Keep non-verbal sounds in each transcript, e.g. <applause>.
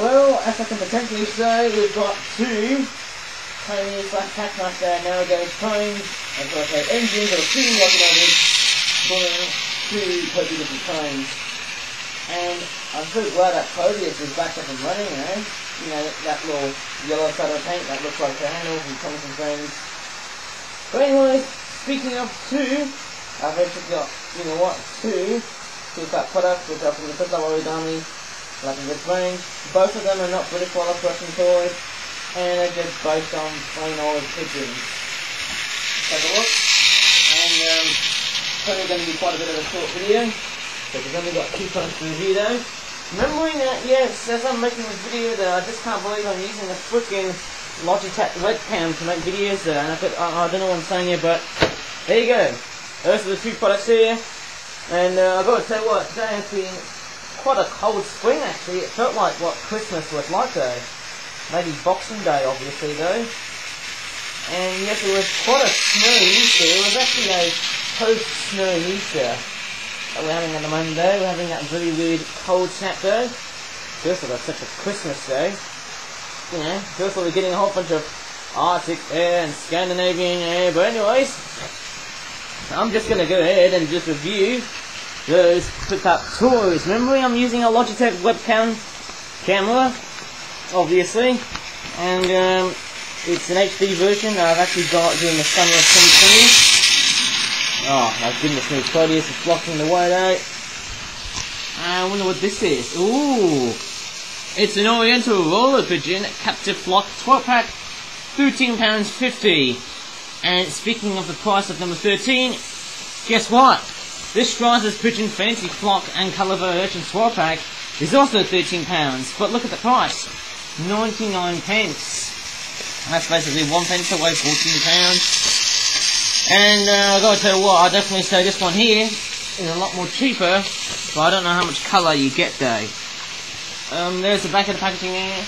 Well, as I can potentially say, we've got two Tomy slash Trackmaster nowadays trains. I've got their engines or two locomotives pulling two totally different trains. And I'm so glad that Proteus is back up and running, eh? You know, that little yellow side of paint that looks like the handles and Thomas and Friends. But anyways, speaking of two, I've actually got, you know what, two two-part products which are from the Flip Flap Origami like good range. Both of them are not British Wildlife Collection toys, and they're just based on plain old pigeons. Take a look, and um, probably going to be quite a bit of a short video, because we've only got two products to review though. Remembering that, yes, as I'm making this video though, I just can't believe I'm using a freaking Logitech webcam to make videos there, and I, could, I, I don't know what I'm saying here, but there you go. Those are the two products here, and uh, I've got to tell you what, today has been quite a cold spring actually. It felt like what Christmas was like though. Maybe Boxing Day obviously though. And yes, it was quite a snowy Easter. It was actually a post-snow Easter that we're having at the moment though. We're having that really weird cold snap though. Of all, such a Christmas day. You know, of all we're getting a whole bunch of Arctic air and Scandinavian air. But anyways, I'm just going to go ahead and just review those put up toys. Remember I'm using a Logitech webcam camera, obviously, and um, it's an HD version that I've actually got during the summer of 2020. Oh my goodness me, Claudius is blocking the white out. I wonder what this is. Ooh, it's an Oriental roller pigeon captive flock 12 pack, £13.50. And speaking of the price of number 13, guess what? This Strasser's Pigeon Fancy Flock and Colour Variation Swap Pack is also £13, but look at the price. 99 pence. That's basically one pence away, £14. And uh, I gotta tell you what, I definitely say this one here is a lot more cheaper, but I don't know how much colour you get though. Um, there's the back of the packaging there.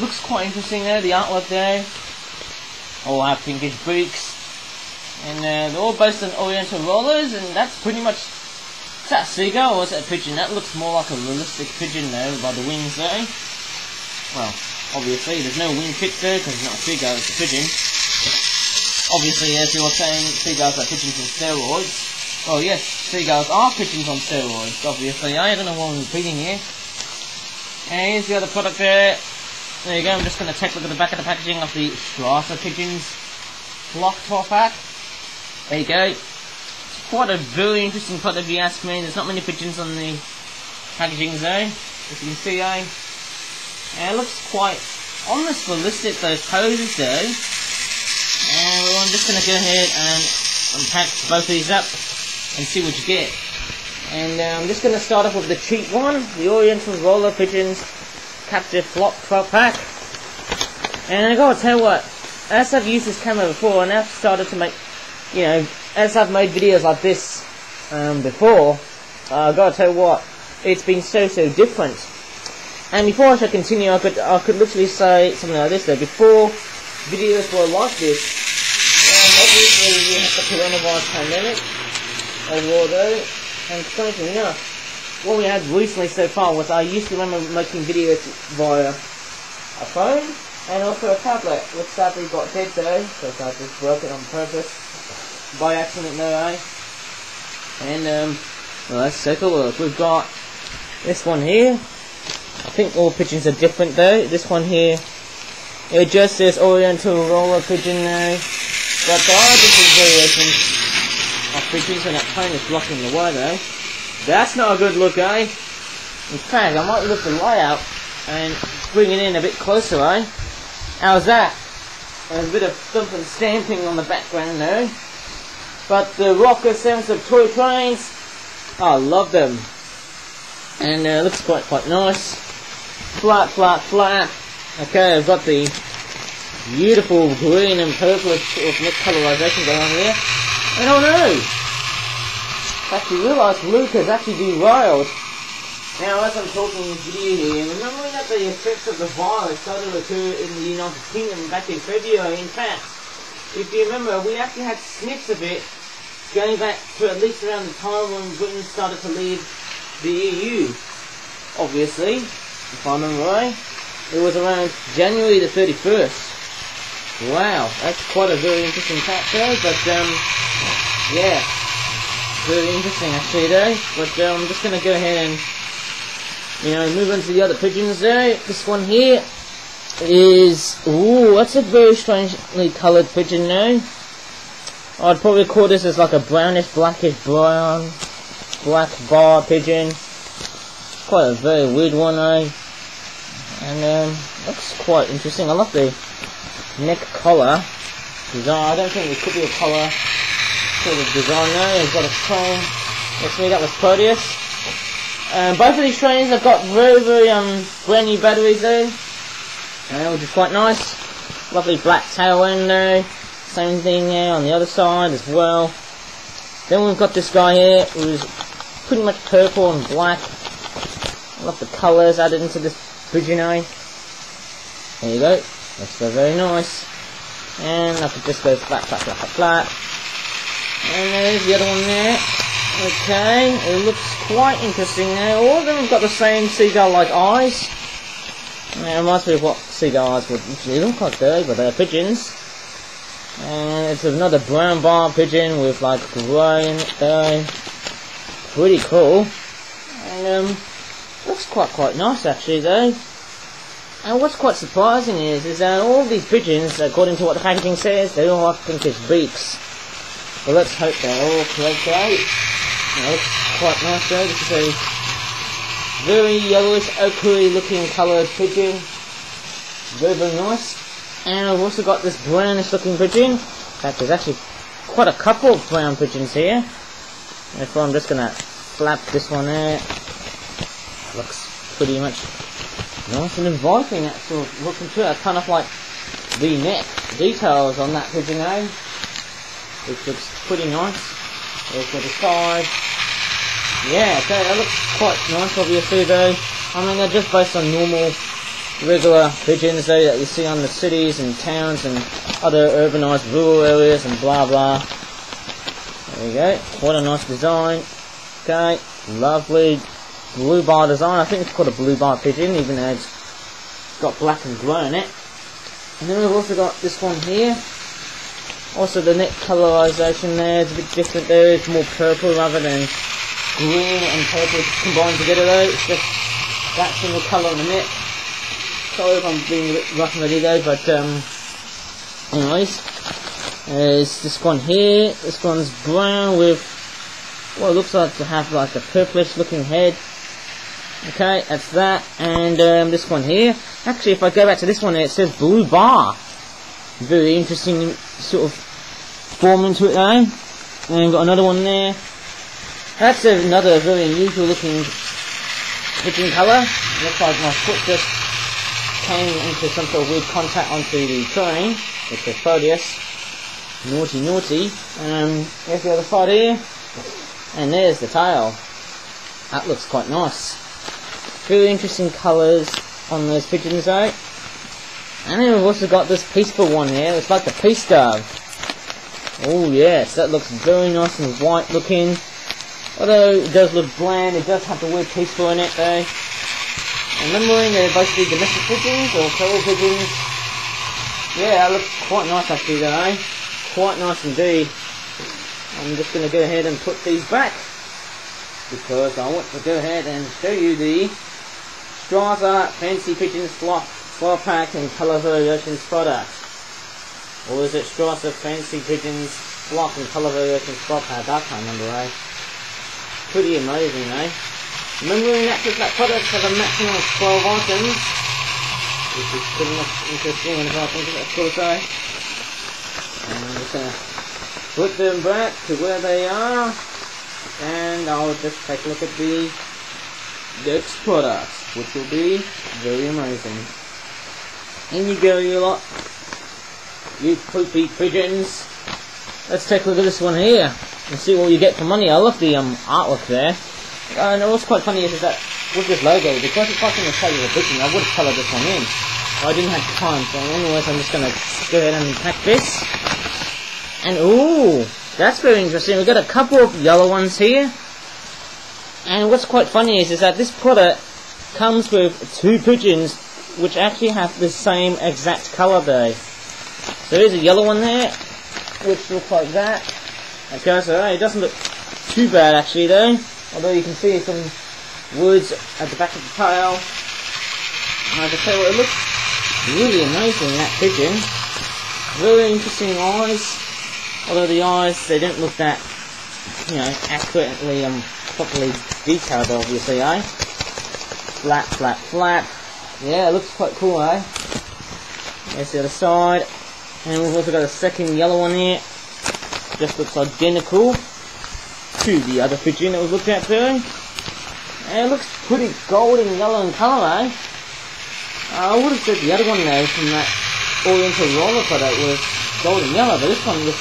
Looks quite interesting there, the artwork there. All have pinkish beaks. And uh, they're all based on Oriental rollers, and that's pretty much. Is that a seagull or is that a pigeon? That looks more like a realistic pigeon though, by the wings there. Well, obviously, there's no wing tip there because it's not a seagull, it's a pigeon. Obviously, as you were saying, seagulls are pigeons on steroids. Well, yes, seagulls are pigeons on steroids, obviously. I don't know what I'm repeating here. And here's the other product there. There you go, I'm just going to take a look at the back of the packaging of the Strasser Pigeons Flock 12 pack. There you go. It's quite a very interesting product if you ask me. There's not many pigeons on the packaging though, as you can see eh? And it looks quite almost realistic those poses though. And well, I'm just going to go ahead and unpack both of these up and see what you get. And uh, I'm just going to start off with the cheap one, the Oriental Roller Pigeons Captive Flock 12 pack. And I gotta tell you what, as I've used this camera before and I've started to make you know, as I've made videos like this um, before, uh, I gotta tell you what, it's been so so different. And before I should continue, I could I could literally say something like this though. Before videos were like this, um, obviously we had the coronavirus pandemic, overall though, and strangely enough, what we had recently so far was I used to remember making videos via a phone and also a tablet, which sadly got dead though, because I just broke it on purpose by accident no eh? And um well, let's take a look. We've got this one here. I think all pigeons are different though. This one here it just says Oriental roller pigeon now. But there are different variations of pigeons and that plane is blocking the way though. That's not a good look, eh? In fact, I might lift the light out and bring it in a bit closer, eh? How's that? There's a bit of thumping stamping on the background there. But the rocker sense of toy trains, I love them. And uh, looks quite quite nice. Flat, flat, flat. Okay, I've got the beautiful green and purple sort of colorization going on here. And oh no! I actually realised Luke has actually derailed. Now, as I'm talking this video here, remembering that the effects of the virus started to occur in the United Kingdom back in February, in fact, if you remember, we actually had snips of it going back to at least around the time when Britain started to leave the EU, obviously. if I remember right. It was around January the 31st. Wow, that's quite a very interesting fact though, but um, yeah, very interesting actually though. But um, I'm just gonna go ahead and, you know, move on to the other pigeons there. This one here is, ooh, that's a very strangely coloured pigeon now. I'd probably call this as like a brownish, blackish brown, black bar pigeon. Quite a very weird one, eh? And um, looks quite interesting. I love the neck collar design. I don't think it could be a collar sort of design there. He's got a train. Let's meet up with Proteus. Um, both of these trains have got very, very um, brand new batteries there, uh, which is quite nice. Lovely black tail end there. Same thing there on the other side as well. Then we've got this guy here who's pretty much purple and black. I love the colours added into this Fujinai. There you go. That's very, nice. And that just goes flat, flat, flat, flat, flat. And there's the other one there. Okay, it looks quite interesting there. All of them have got the same seagull-like eyes. It reminds me of what seagull eyes would usually look like though, but they're pigeons. And it's another brown bar pigeon with like grey eye. Pretty cool. And um, looks quite quite nice actually though. And what's quite surprising is, is that all these pigeons, according to what the packaging says, they all have pinkish beaks. Well, let's hope they're all correct out. It looks quite nice though. This is a very yellowish, ochre looking coloured pigeon. Very, very nice. And I've also got this brownish looking pigeon. In fact, there's actually quite a couple of brown pigeons here. Therefore, I'm just going to flap this one out. Looks pretty much nice and inviting, that sort of looking to it. Kind of like the neck details on that pigeon A, which looks pretty nice. There's the side. Yeah, okay, that looks quite nice, obviously, though. I mean, they're just based on normal regular pigeons though that you see on the cities and towns and other urbanized rural areas and blah blah. There you go. What a nice design. Okay, lovely blue bar design. I think it's called a blue bar pigeon, even though it's got black and grey in it. And then we've also got this one here. Also the neck colorization there is a bit different there. It's more purple rather than green and purple combined together though. It's just that single colour on the neck. Sorry if I'm being a bit rough and ready though, but um, anyways, there's this one here. This one's brown with what looks like to have like a purplish looking head. Okay, that's that. And um, this one here. Actually, if I go back to this one, it says blue bar. Very interesting sort of form into it there. And got another one there. That's another very unusual looking pigeon colour. Looks like my foot just came into some sort of weird contact onto the train, which was Proteus. Naughty, naughty. Um, there's the other side here. And there's the tail. That looks quite nice. Really interesting colours on those pigeons though. And then we've also got this peaceful one here. It's like the peace dove. Oh yes, that looks very nice and white looking. Although it does look bland, it does have the word peaceful in it though. Remembering they're basically domestic pigeons or feral pigeons. Yeah, that looks quite nice actually though, eh? Quite nice indeed. I'm just going to go ahead and put these back because I want to go ahead and show you the Strasser Fancy Pigeon Slot Slot Pack and Color Variations product. Or is it Strasser Fancy Pigeons Flock and Color Variations Slot Pack? I can't remember, eh? Pretty amazing, eh? Remembering that that products have a maximum of 12 items, which is pretty much interesting and I think that's cool say. And I'm just gonna put them back to where they are, and I'll just take a look at the next products, which will be very amazing. In you go, you lot. You poopy pigeons. Let's take a look at this one here and see what you get for money. I love the um, artwork there. Uh, and what's quite funny is, is that with this logo, because it's like in the shape of a pigeon, I would have coloured this one in. I didn't have time, so anyways, I'm just going to go ahead and pack this. And ooh, that's very interesting. We've got a couple of yellow ones here. And what's quite funny is, is that this product comes with two pigeons which actually have the same exact colour though. So there's a yellow one there, which looks like that. Okay, so it doesn't look too bad actually though, although you can see some woods at the back of the tail. And I can tell it looks really amazing, that pigeon. Very interesting eyes, although the eyes, they don't look that, you know, accurately and properly detailed obviously, eh? Flap, flap, flap. Yeah, it looks quite cool, eh? There's the other side. And we've also got a second yellow one here. Just looks identical to the other pigeon that we looked at there. And it looks pretty golden yellow in colour, eh? I would have said the other one though from that Oriental roller product was golden yellow, but this one looks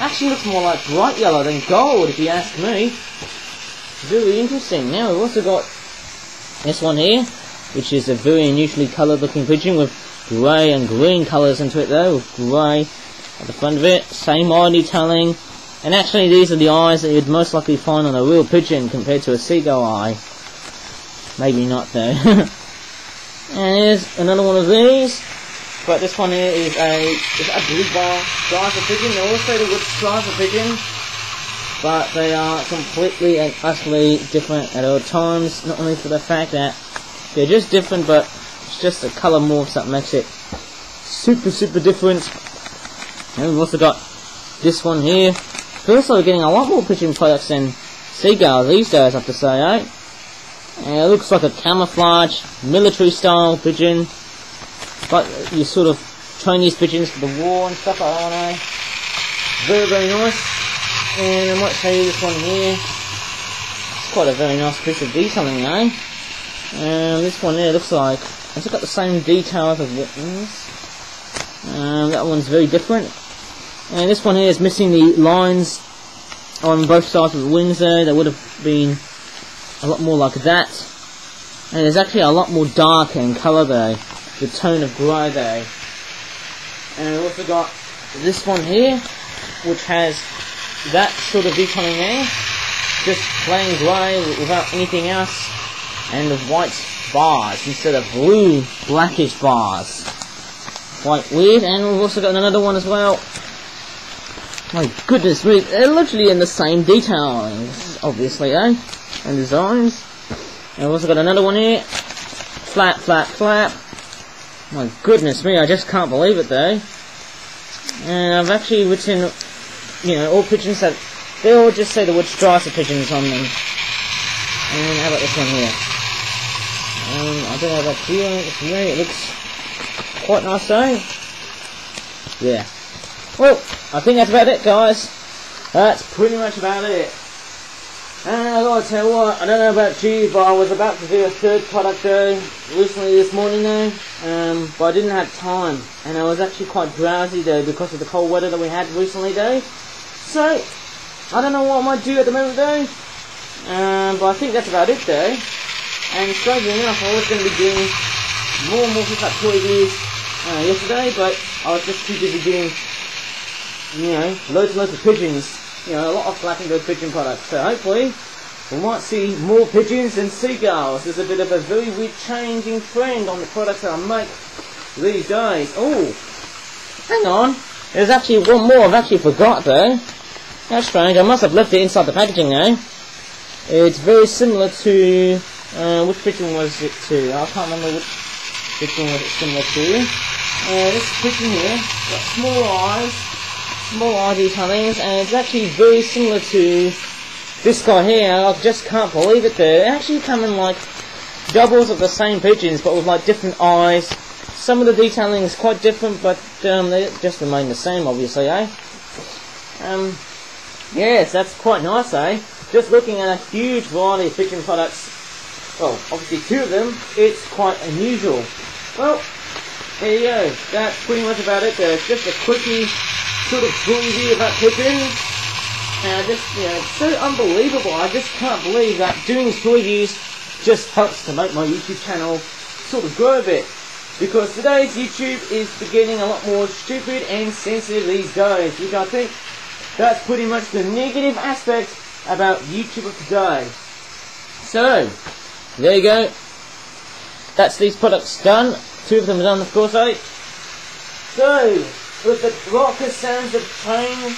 actually looks more like bright yellow than gold if you ask me. Very interesting. Now we've also got this one here, which is a very unusually coloured looking pigeon with grey and green colours into it though, with grey at the front of it, same eye detailing, and actually these are the eyes that you'd most likely find on a real pigeon compared to a seagull eye. Maybe not though. <laughs> and here's another one of these, but this one here is a, is a blue bar striper pigeon, they all say the word striper pigeon, but they are completely and utterly different at all times, not only for the fact that they're just different, but it's just the colour morphs that makes it super, super different. And we've also got this one here. First, we're getting a lot more pigeon products than seagulls these days, I have to say, eh? And it looks like a camouflage, military style pigeon. But you sort of train these pigeons for the war and stuff, I don't know. Very, very nice. And I might show you this one here. It's quite a very nice piece of detailing, eh? And this one here looks like it's got the same details as Whitman's. Um, that one's very different. And this one here is missing the lines on both sides of the wings there. That would have been a lot more like that. And there's actually a lot more dark in colour there. The tone of grey there. And we've also got this one here, which has that sort of detailing there. Just plain grey without anything else. And the white bars instead of blue blackish bars. Quite weird. And we've also got another one as well. My goodness me, they're literally in the same details, obviously, eh? And designs. We've also got another one here. Flap, flap, flap. My goodness me, I just can't believe it though. And I've actually written, you know, all pigeons that, they all just say the word Strasser pigeons on them. And how about this one here? Um, I don't know about here, for me it looks quite nice though. Yeah. Well, I think that's about it guys. That's pretty much about it. And I gotta tell you what, I don't know about you, but I was about to do a third product though, recently this morning though, um, but I didn't have time, and I was actually quite drowsy though because of the cold weather that we had recently though. So, I don't know what I might do at the moment though, um, but I think that's about it though. And strangely enough, I was going to be doing more and more pickup uh, yesterday, but I was just too busy doing, you know, loads and loads of pigeons you know, a lot of Gold pigeon products. So hopefully we might see more pigeons than seagulls. There's a bit of a very weird changing trend on the products that I make these days. Oh, hang on. There's actually one more I've actually forgot though. That's strange. I must have left it inside the packaging now. It's very similar to uh, which pigeon was it to? I can't remember which pigeon was it similar to. Uh, this pigeon here got small eyes ID tunnels, and it's actually very similar to this guy here. I just can't believe it. They actually come in like doubles of the same pigeons, but with like different eyes. Some of the detailing is quite different, but um, they just remain the same, obviously, eh? Um, yes, that's quite nice, eh? Just looking at a huge variety of pigeon products. Well, obviously two of them. It's quite unusual. Well, there you go. That's pretty much about it. There. Just a quickie sort of boozy about pigeons. And I just, it's so unbelievable. I just can't believe that doing these reviews just helps to make my YouTube channel sort of grow a bit. Because today's YouTube is beginning a lot more stupid and sensitive these days, which I think that's pretty much the negative aspect about YouTube of today. So, there you go. that's these products done. Two of them are done, of course, right? So, with the raucous sounds of trains,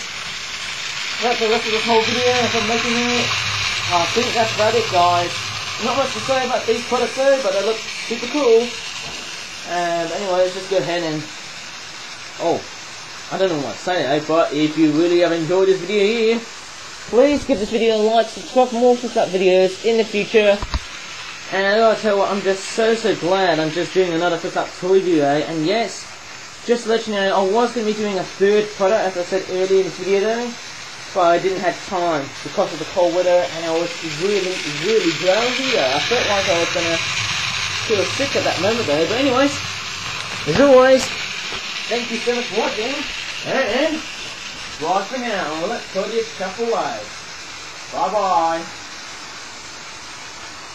that's the rest of this whole video if I'm making it. I think that's about it, guys. Not much to say about these products though, but they look super cool. Um, anyway, let's just go ahead and... Oh, I don't know what to say, eh? but if you really have enjoyed this video here, please give this video a like, subscribe for more such videos in the future. And I gotta tell you what, I'm just so so glad I'm just doing another Flip toy video, eh? and yes, just to let you know, I was going to be doing a third product, as I said earlier in this video though, but I didn't have time because of the cold weather, and I was really, really drowsy though. I felt like I was going to feel sick at that moment though, but anyways, as always, thank you so much for watching, and bye for now, let's put this stuff away. Bye bye.